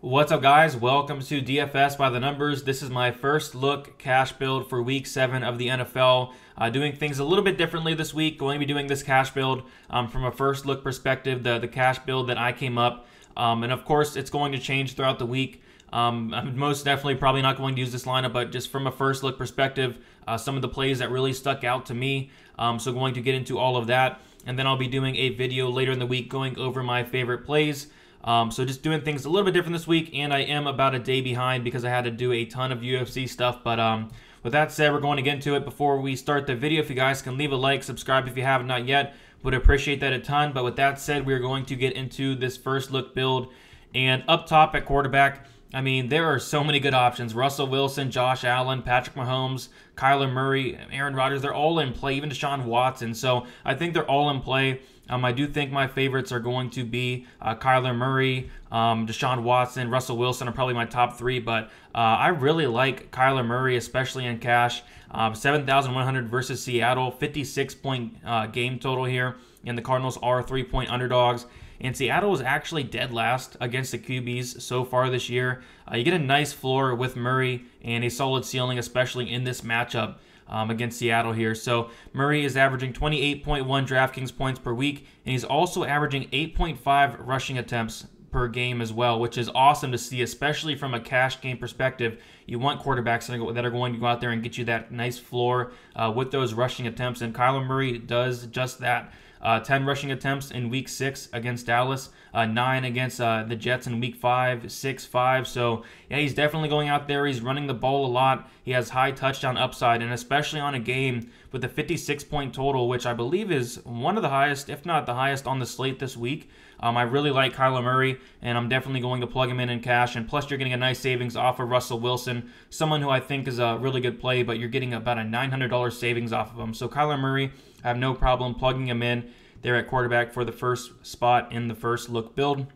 What's up, guys? Welcome to DFS by the Numbers. This is my first look cash build for week seven of the NFL. Uh, doing things a little bit differently this week. Going to be doing this cash build um, from a first look perspective, the, the cash build that I came up. Um, and of course, it's going to change throughout the week. Um, I'm most definitely probably not going to use this lineup, but just from a first look perspective, uh, some of the plays that really stuck out to me. Um, so, going to get into all of that. And then I'll be doing a video later in the week going over my favorite plays. Um, so just doing things a little bit different this week, and I am about a day behind because I had to do a ton of UFC stuff. But um, with that said, we're going to get into it. Before we start the video, if you guys can leave a like, subscribe if you have not yet, would appreciate that a ton. But with that said, we're going to get into this first look build. And up top at quarterback, I mean, there are so many good options. Russell Wilson, Josh Allen, Patrick Mahomes, Kyler Murray, Aaron Rodgers, they're all in play, even Deshaun Watson. So I think they're all in play. Um, I do think my favorites are going to be uh, Kyler Murray, um, Deshaun Watson, Russell Wilson are probably my top three, but uh, I really like Kyler Murray, especially in cash. Um, 7,100 versus Seattle, 56 point uh, game total here, and the Cardinals are three point underdogs. And Seattle is actually dead last against the QBs so far this year. Uh, you get a nice floor with Murray and a solid ceiling, especially in this matchup. Um, against Seattle here. So Murray is averaging 28.1 DraftKings points per week, and he's also averaging 8.5 rushing attempts per game as well, which is awesome to see, especially from a cash game perspective. You want quarterbacks that are going to go out there and get you that nice floor uh, with those rushing attempts, and Kyler Murray does just that. Uh, 10 rushing attempts in week six against Dallas, uh, nine against uh, the Jets in week five, six, five. So, yeah, he's definitely going out there. He's running the ball a lot. He has high touchdown upside, and especially on a game with a 56 point total, which I believe is one of the highest, if not the highest, on the slate this week. Um, I really like Kyler Murray, and I'm definitely going to plug him in in cash. And plus, you're getting a nice savings off of Russell Wilson, someone who I think is a really good play, but you're getting about a $900 savings off of him. So, Kyler Murray, I have no problem plugging him in there at quarterback for the first spot in the first look build.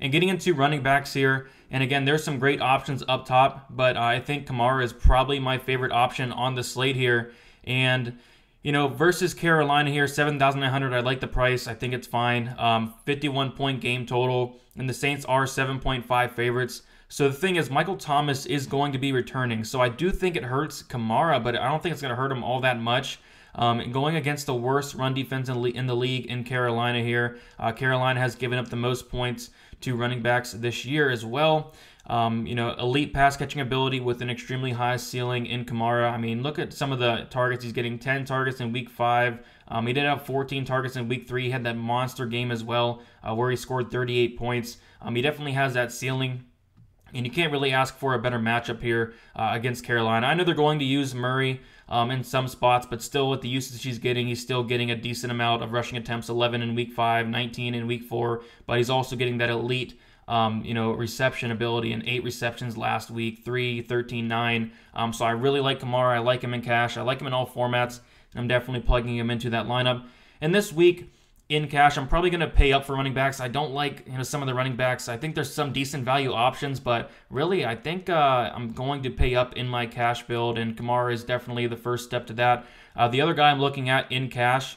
And getting into running backs here, and again, there's some great options up top, but I think Kamara is probably my favorite option on the slate here. And you know, versus Carolina here, 7,900. I like the price. I think it's fine. Um, 51 point game total, and the Saints are 7.5 favorites. So the thing is, Michael Thomas is going to be returning. So I do think it hurts Kamara, but I don't think it's going to hurt him all that much. Um, going against the worst run defense in, in the league in Carolina here. Uh, Carolina has given up the most points to running backs this year as well. Um, you know, elite pass catching ability with an extremely high ceiling in Kamara. I mean, look at some of the targets. He's getting 10 targets in week five. Um, he did have 14 targets in week three. He had that monster game as well uh, where he scored 38 points. Um, he definitely has that ceiling. And you can't really ask for a better matchup here uh, against Carolina. I know they're going to use Murray um, in some spots, but still with the usage he's getting, he's still getting a decent amount of rushing attempts 11 in week 5, 19 in week 4, but he's also getting that elite um, you know, reception ability and eight receptions last week, three, 13, nine. Um, so I really like Kamara. I like him in cash. I like him in all formats. I'm definitely plugging him into that lineup. And this week in cash, I'm probably going to pay up for running backs. I don't like you know some of the running backs. I think there's some decent value options, but really, I think uh, I'm going to pay up in my cash build, and Kamara is definitely the first step to that. Uh, the other guy I'm looking at in cash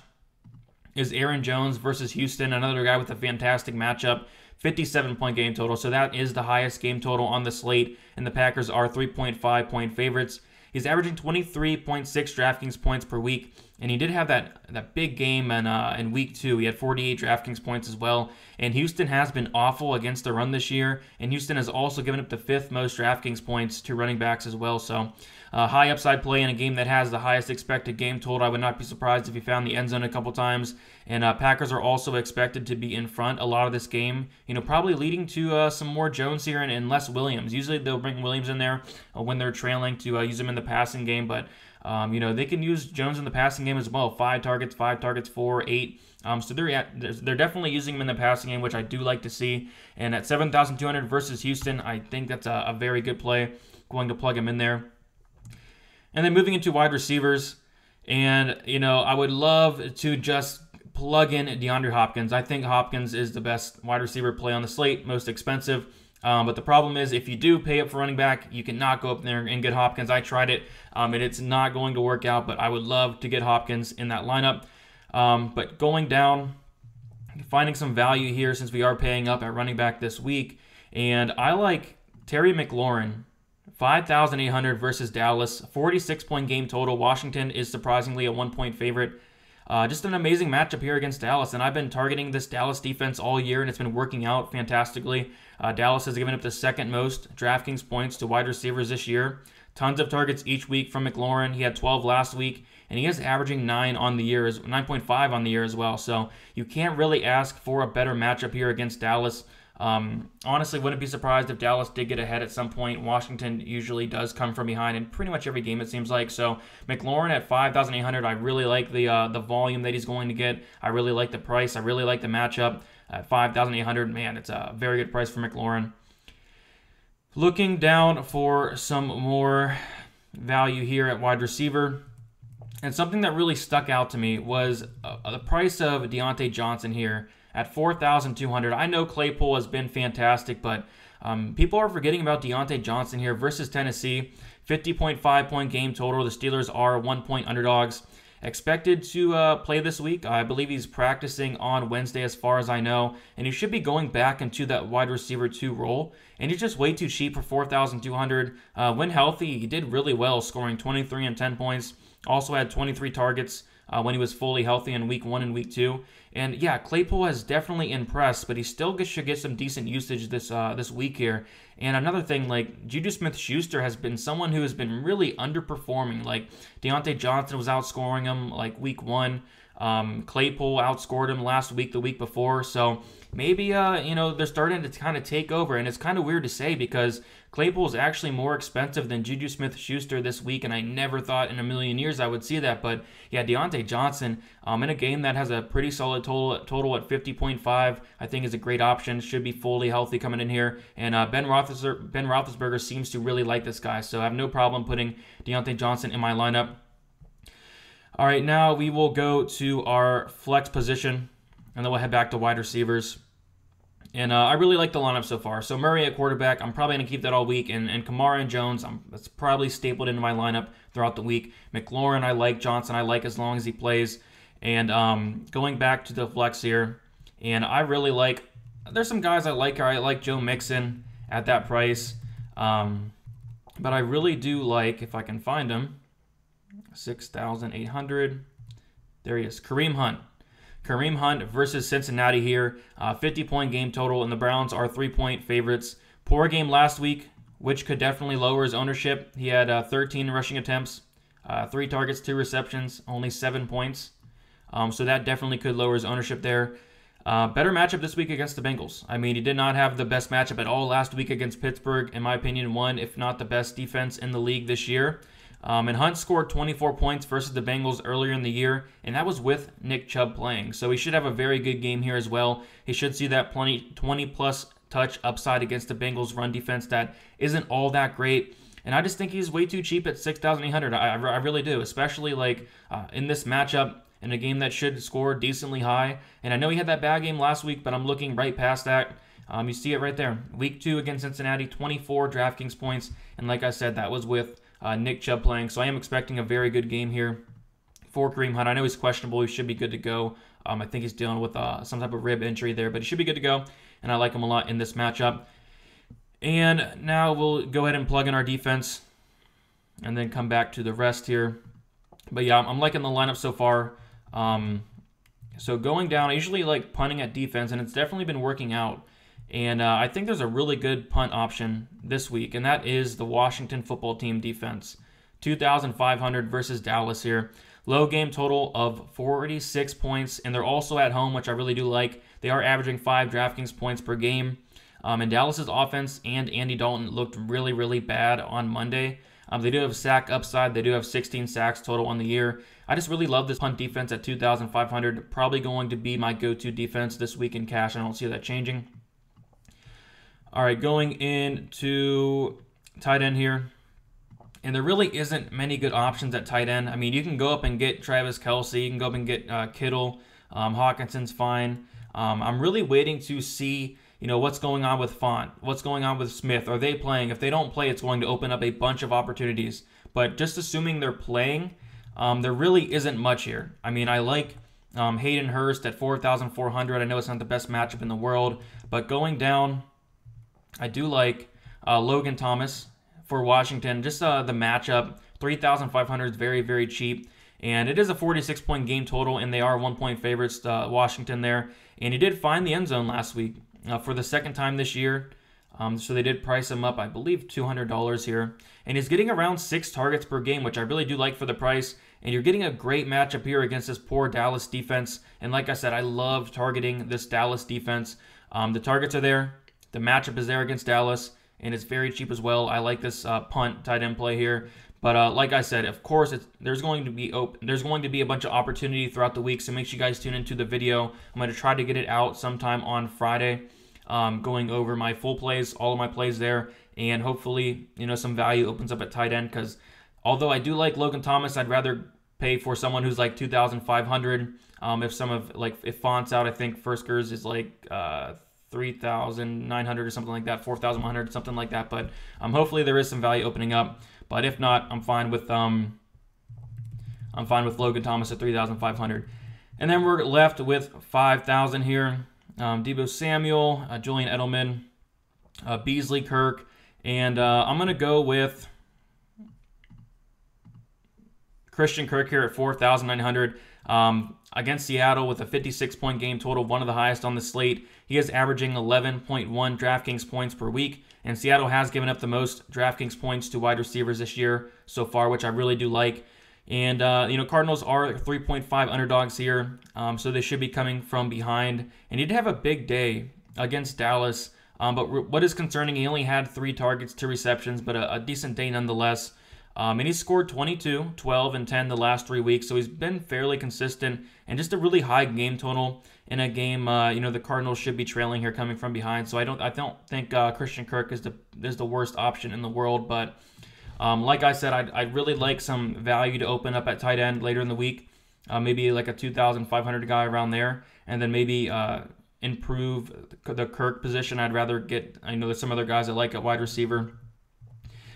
is Aaron Jones versus Houston, another guy with a fantastic matchup. 57 point game total. So that is the highest game total on the slate, and the Packers are 3.5 point favorites. He's averaging 23.6 DraftKings points per week, and he did have that that big game in uh, in week two. He had 48 DraftKings points as well. And Houston has been awful against the run this year, and Houston has also given up the fifth most DraftKings points to running backs as well. So uh, high upside play in a game that has the highest expected game total. I would not be surprised if he found the end zone a couple times. And uh, Packers are also expected to be in front a lot of this game. You know, probably leading to uh, some more Jones here and, and, less Williams. Usually they'll bring Williams in there uh, when they're trailing to uh, use him in the passing game, but um, you know they can use Jones in the passing game as well. Five targets, five targets, four, eight. Um, so they're at, they're definitely using him in the passing game, which I do like to see. And at 7,200 versus Houston, I think that's a, a very good play. Going to plug him in there. And then moving into wide receivers, and you know, I would love to just plug in DeAndre Hopkins. I think Hopkins is the best wide receiver play on the slate, most expensive. Um, but the problem is, if you do pay up for running back, you cannot go up there and get Hopkins. I tried it, um, and it's not going to work out. But I would love to get Hopkins in that lineup. Um, but going down finding some value here since we are paying up at running back this week. And I like Terry McLaurin, 5,800 versus Dallas, 46 point game total. Washington is surprisingly a one point favorite. Uh, just an amazing matchup here against Dallas, and I've been targeting this Dallas defense all year, and it's been working out fantastically. Uh, Dallas has given up the second most DraftKings points to wide receivers this year. Tons of targets each week from McLaurin. He had 12 last week, and he is averaging nine on the year, 9.5 on the year as well. So you can't really ask for a better matchup here against Dallas. Um, honestly, wouldn't be surprised if Dallas did get ahead at some point. Washington usually does come from behind in pretty much every game, it seems like. So McLaurin at 5,800, I really like the uh, the volume that he's going to get. I really like the price. I really like the matchup at 5,800. Man, it's a very good price for McLaurin. Looking down for some more value here at wide receiver. And something that really stuck out to me was uh, the price of Diontae Johnson here at 4,200. I know Claypool has been fantastic, but um, people are forgetting about Diontae Johnson here versus Tennessee. 50.5 point game total. The Steelers are one point underdogs. Expected to uh, play this week. I believe he's practicing on Wednesday, as far as I know, and he should be going back into that wide receiver two role. And he's just way too cheap for 4,200. Uh, when healthy, he did really well, scoring 23 and 10 points. Also had 23 targets uh, when he was fully healthy in week one and week two. And yeah, Claypool has definitely impressed, but he still should get some decent usage this uh, this week here. And another thing, like Juju Smith Schuster has been someone who has been really underperforming. Like Diontae Johnson was outscoring him like week one. Um, Claypool outscored him last week, the week before. So maybe uh, you know they're starting to kind of take over, and it's kind of weird to say because Claypool is actually more expensive than Juju Smith-Schuster this week, and I never thought in a million years I would see that. But yeah, Diontae Johnson um, in a game that has a pretty solid total total at 50.5, I think is a great option. Should be fully healthy coming in here, and uh, Ben Roethlisberger, Ben Roethlisberger seems to really like this guy, so I have no problem putting Diontae Johnson in my lineup. All right, now we will go to our flex position, and then we'll head back to wide receivers. And uh, I really like the lineup so far. So Murray at quarterback, I'm probably going to keep that all week. And, and Kamara and Jones, I'm, that's probably stapled into my lineup throughout the week. McLaurin, I like. Johnson, I like as long as he plays. And um, going back to the flex here, and I really like, there's some guys I like. I like Joe Mixon at that price. Um, but I really do like, if I can find him, 6,800. There he is. Kareem Hunt. Kareem Hunt versus Cincinnati here. Uh, 50 point game total, and the Browns are three point favorites. Poor game last week, which could definitely lower his ownership. He had uh, 13 rushing attempts, uh, three targets, two receptions, only seven points. Um, so that definitely could lower his ownership there. Uh, better matchup this week against the Bengals. I mean, he did not have the best matchup at all last week against Pittsburgh. In my opinion, one, if not the best defense in the league this year. Um, and Hunt scored 24 points versus the Bengals earlier in the year, and that was with Nick Chubb playing. So he should have a very good game here as well. He should see that 20, 20 plus touch upside against the Bengals run defense that isn't all that great. And I just think he's way too cheap at 6,800. I, I really do, especially like uh, in this matchup in a game that should score decently high. And I know he had that bad game last week, but I'm looking right past that. Um, you see it right there. Week two against Cincinnati, 24 DraftKings points. And like I said, that was with uh, Nick Chubb playing. So I am expecting a very good game here for Kareem Hunt. I know he's questionable. He should be good to go. Um, I think he's dealing with uh, some type of rib injury there, but he should be good to go. And I like him a lot in this matchup. And now we'll go ahead and plug in our defense and then come back to the rest here. But yeah, I'm liking the lineup so far. Um, so going down, I usually like punting at defense, and it's definitely been working out. And uh, I think there's a really good punt option this week, and that is the Washington football team defense. 2,500 versus Dallas here. Low game total of 46 points, and they're also at home, which I really do like. They are averaging five DraftKings points per game. Um, and Dallas's offense and Andy Dalton looked really, really bad on Monday. Um, they do have sack upside. They do have 16 sacks total on the year. I just really love this punt defense at 2,500. Probably going to be my go-to defense this week in cash. I don't see that changing. All right, going into tight end here. And there really isn't many good options at tight end. I mean, you can go up and get Travis Kelce. You can go up and get uh, Kittle. Um, Hockenson's fine. Um, I'm really waiting to see, you know, what's going on with Fant. What's going on with Smith? Are they playing? If they don't play, it's going to open up a bunch of opportunities. But just assuming they're playing, um, there really isn't much here. I mean, I like Um, Hayden Hurst at 4,400. I know it's not the best matchup in the world, but going down, I do like uh, Logan Thomas for Washington. Just uh, the matchup, 3,500 is very, very cheap. And it is a 46 point game total, and they are one point favorites, uh, Washington there. And he did find the end zone last week uh, for the second time this year. Um, so they did price him up, I believe, $200 here. And he's getting around six targets per game, which I really do like for the price. And you're getting a great matchup here against this poor Dallas defense. And like I said, I love targeting this Dallas defense. Um, the targets are there. The matchup is there against Dallas, and it's very cheap as well. I like this uh, punt tight end play here. But uh, like I said, of course, there's going to be there's going to be a bunch of opportunity throughout the week. So make sure you guys tune into the video. I'm going to try to get it out sometime on Friday um, going over my full plays, all of my plays there, and hopefully, you know, some value opens up at tight end because although I do like Logan Thomas, I'd rather pay for someone who's like 2,500. Um, if some of like if Fant's out, I think Firkser's is like uh, 3,900 or something like that, 4,100, something like that. But um, hopefully there is some value opening up. But if not, I'm fine with um, I'm fine with Logan Thomas at 3,500. And then we're left with 5,000 here um, Deebo Samuel, uh, Julian Edelman, uh, Beasley Kirk, and uh, I'm going to go with Christian Kirk here at 4,900 um, against Seattle with a 56 point game total, one of the highest on the slate. He is averaging 11.1 DraftKings points per week, and Seattle has given up the most DraftKings points to wide receivers this year so far, which I really do like. And, uh, you know, Cardinals are 3.5 underdogs here, um, so they should be coming from behind. And he did have a big day against Dallas, um, but re- what is concerning, he only had three targets, two receptions, but a, a decent day nonetheless. Um, and he scored 22, 12, and 10 the last three weeks, so he's been fairly consistent and just a really high game total in a game. Uh, you know, the Cardinals should be trailing here, coming from behind. So I don't, I don't think uh, Christian Kirk is the is the worst option in the world, but. Um, like I said, I'd, I'd, really like some value to open up at tight end later in the week. Uh, maybe like a 2,500 guy around there, and then maybe uh, improve the Kirk position. I'd rather get. I know there's some other guys I like at wide receiver.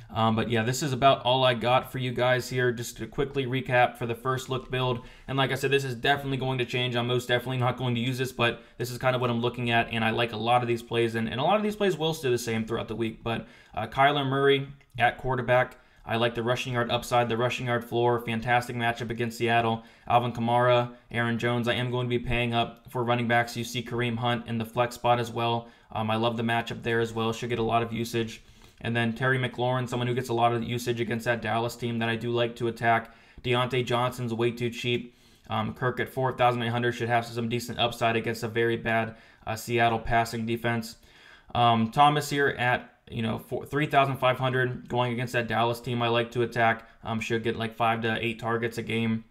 Um, but yeah, this is about all I got for you guys here. Just to quickly recap for the first look build. And like I said, this is definitely going to change. I'm most definitely not going to use this, but this is kind of what I'm looking at. And I like a lot of these plays, and, and a lot of these plays will stay the same throughout the week. But uh, Kyler Murray at quarterback. I like the rushing yard upside, the rushing yard floor. Fantastic matchup against Seattle. Alvin Kamara, Aaron Jones. I am going to be paying up for running backs. You see Kareem Hunt in the flex spot as well. Um, I love the matchup there as well. Should get a lot of usage. And then Terry McLaurin, someone who gets a lot of usage against that Dallas team that I do like to attack. Diontae Johnson's way too cheap. Um, Kirk at 4,800 should have some decent upside against a very bad uh, Seattle passing defense. Um, Thomas here at you know 3,500 going against that Dallas team I like to attack. Um, should get like five to eight targets a game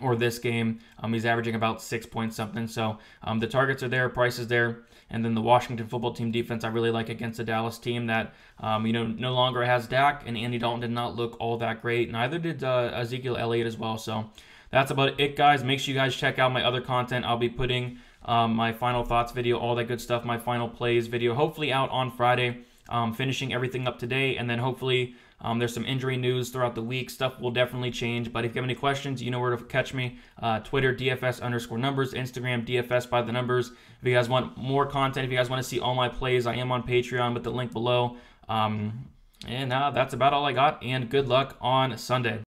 or this game. Um, he's averaging about six points something. So um, the targets are there, prices there. And then the Washington football team defense I really like against the Dallas team that, um, you know, no longer has Dak and Andy Dalton did not look all that great. Neither did uh, Ezekiel Elliott as well. So that's about it, guys. Make sure you guys check out my other content. I'll be putting um, my final thoughts video, all that good stuff, my final plays video, hopefully out on Friday. Um, finishing everything up today, and then hopefully um, there's some injury news throughout the week. Stuff will definitely change. But if you have any questions, you know where to catch me. Uh, Twitter, DFS underscore numbers. Instagram, DFS by the numbers. If you guys want more content, if you guys want to see all my plays, I am on Patreon with the link below. Um, and uh, that's about all I got. And good luck on Sunday.